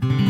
Bye.